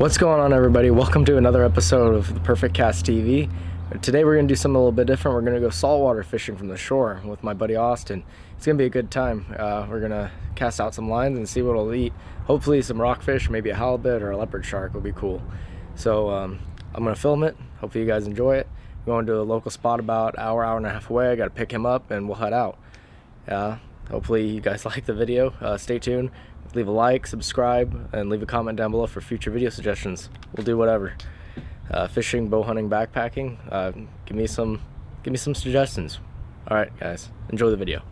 What's going on everybody? Welcome to another episode of the Perfect Cast TV. Today we're going to do something a little bit different. We're going to go saltwater fishing from the shore with my buddy Austin. It's going to be a good time. Uh, we're going to cast out some lines and see what we'll eat. Hopefully some rockfish, maybe a halibut or a leopard shark will be cool. So um, I'm going to film it. Hopefully you guys enjoy it. We're going to a local spot about hour, hour and a half away. I got to pick him up and we'll head out. Uh, hopefully you guys like the video. Uh, stay tuned leave a like, subscribe, and leave a comment down below for future video suggestions. We'll do whatever. Uh, fishing, bow hunting, backpacking. Uh, give me some, give me some suggestions. All right, guys, enjoy the video.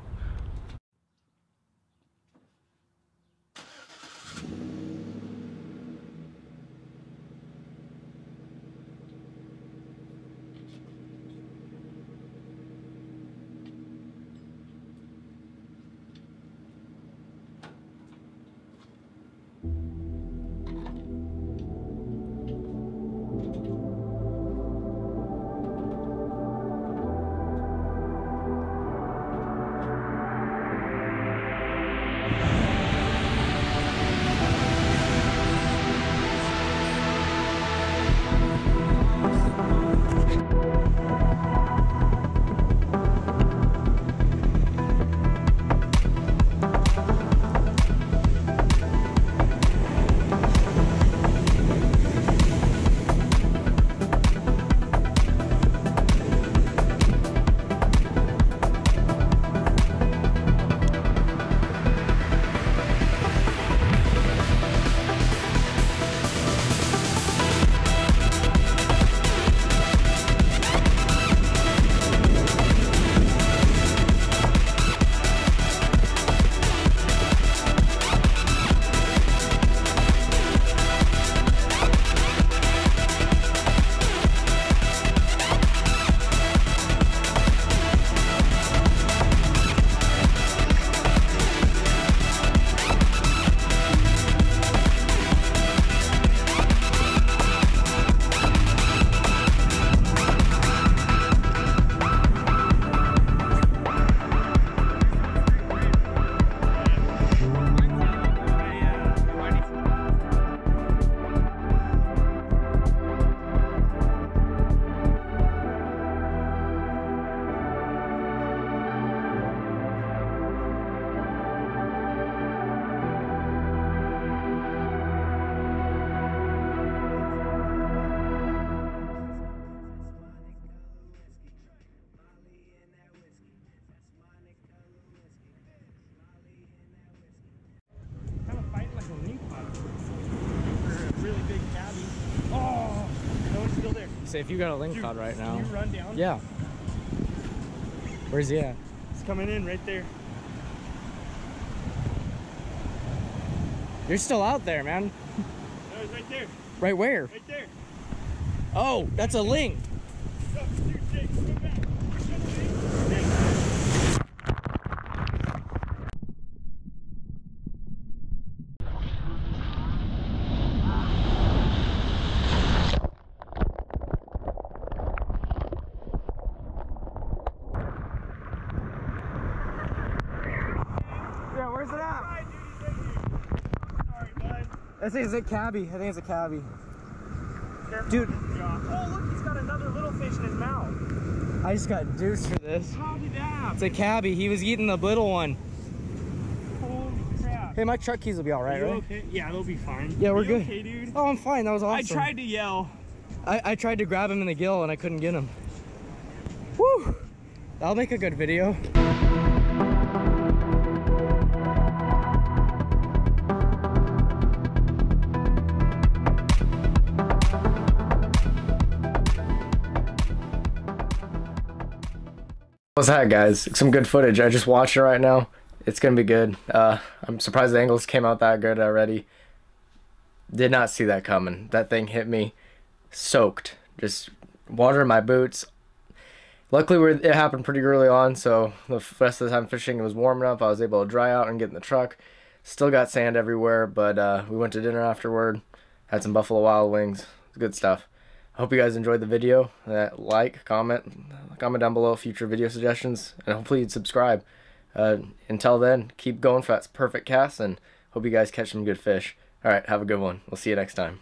Say if you got a lingcod right now. Can you run down? Yeah. Where's he at? It's coming in right there. You're still out there, man. No, he's right there. Right where? Right there. Oh, that's a link. Where's it at? This is a cabbie. I think it's a cabbie. Careful. Dude. Oh, look, he's got another little fish in his mouth. I just got deuce for this. That. It's a cabbie. He was eating the little one. Holy crap. Hey, my truck keys will be all right, right? okay? Yeah, they'll be fine. Yeah, we're good. okay, dude? Oh, I'm fine. That was awesome. I tried to yell. I, I tried to grab him in the gill and I couldn't get him. Woo! That'll make a good video. What's that, guys? Some good footage. I just watched it right now. It's gonna be good. Uh, I'm surprised the angles came out that good already. Did not see that coming. That thing hit me soaked. Just water in my boots. Luckily, it happened pretty early on, so the rest of the time fishing it was warm enough. I was able to dry out and get in the truck. Still got sand everywhere, but uh, we went to dinner afterward. Had some Buffalo Wild Wings. Good stuff hope you guys enjoyed the video. Uh, like, comment, comment down below future video suggestions, and hopefully you'd subscribe. Uh, until then, keep going for that perfect cast, and hope you guys catch some good fish. All right, have a good one. We'll see you next time.